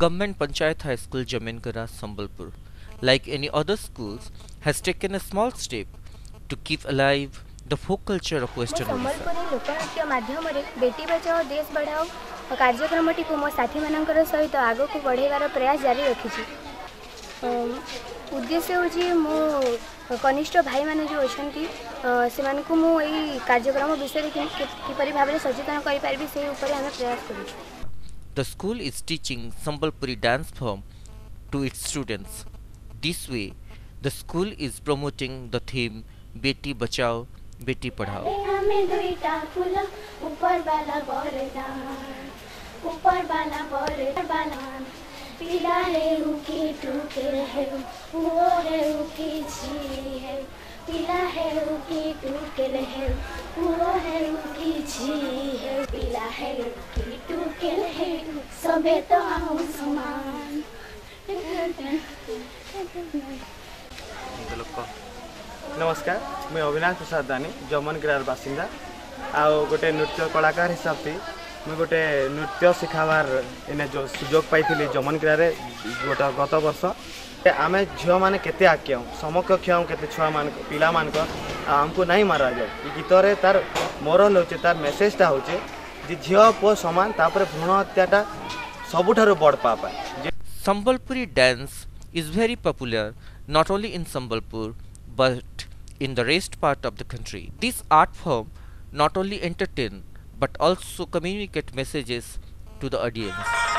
Government Panchayat High School Jaminkara, Sambalpur, like any other schools, has taken a small step to keep alive the folk culture of ମୁଁ Western Odisha. Sambalpuri ଲୋକନୃତ୍ୟ ମାଧ୍ୟମରେ ବେଟି ବଚାଓ ଦେଶ ବଢ଼ାଓ କାର୍ଯ୍ୟକ୍ରମଟିକୁ ମୋ ସାଥୀମାନଙ୍କର ସହିତ ଆଗକୁ ବଢ଼ାଇବାର ପ୍ରୟାସ ଜାରି ରଖିଛି ଅମ୍, ଉଦ୍ଦେଶ୍ୟ ହେଉଛି ମୁଁ କନିଷ୍ଠ ଭାଇମାନେ ଯେଉଁ ଅଛନ୍ତି ଅ, ସେମାନଙ୍କୁ ମୁଁ ଏଇ କାର୍ଯ୍ୟକ୍ରମ ବିଷୟରେ କି- କି- କିପରି ଭାବରେ ସଚେତନ କରିପାରିବି ସେହି ଉପରେ ଆମେ ପ୍ରୟାସ କରୁଛୁ The school is teaching Sambalpuri dance form to its students. This way, the school is promoting the theme Beti Bachao, Beti Padhao. हमें दुईटा फूल ऊपर वाला वरदान ऊपर वाला वरदान पीला है उकी टूके है वो है उकी जी है पीला है उकी टूके है वो है उकी जी है पीला है उकी टूके है সবে তো সমান নমস্কার মু অবিনাশ প্রসাদ দানি যমন গ্রার বাসিন্দা আও গোটে নৃত্য কলাকার হিসাবে ମୁଁ ଗୋଟେ ନୃତ୍ୟ ଶିଖାବାର ଏଇନେ ଯେଉଁ ସୁଯୋଗ ପାଇଥିଲି ଯମନକ୍ରିୟାରେ ଗୋଟେ ଗତ ବର୍ଷ ଆମେ ଝିଅମାନେ କେତେ ଆଗ୍ୟ ସମକକ୍ଷ କେତେ ଛୁଆମାନଙ୍କ ପିଲାମାନଙ୍କ ଆମକୁ ନାହିଁ ମାରାଯାଉ ଏ ଗୀତରେ ତାର ମୋରଲ ହେଉଛି ତାର ମେସେଜଟା ହେଉଛି ଯେ ଝିଅ ପୁଅ ସମାନ ତାପରେ ଭ୍ରୂଣ ହତ୍ୟାଟା ସବୁଠାରୁ ବଡ଼ ପାପ ଯେ Sambalpuri dance is very popular not only in Sambalpur but in the rest part of the country. This art form not only entertain but also communicate messages to the audience.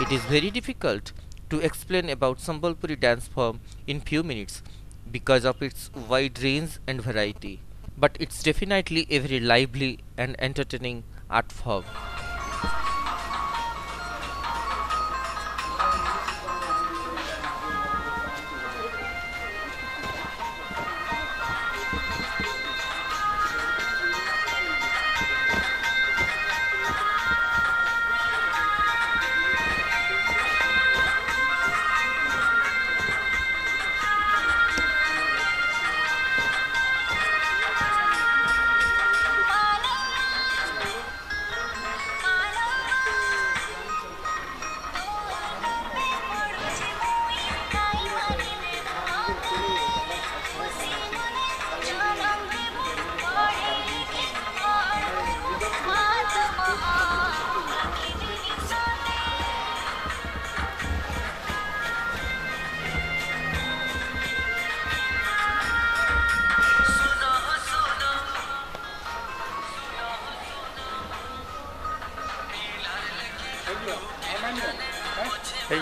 It is very difficult to explain about Sambalpuri dance form in few minutes because of its wide range and variety. But it's definitely a very lively and entertaining art form. Thấy?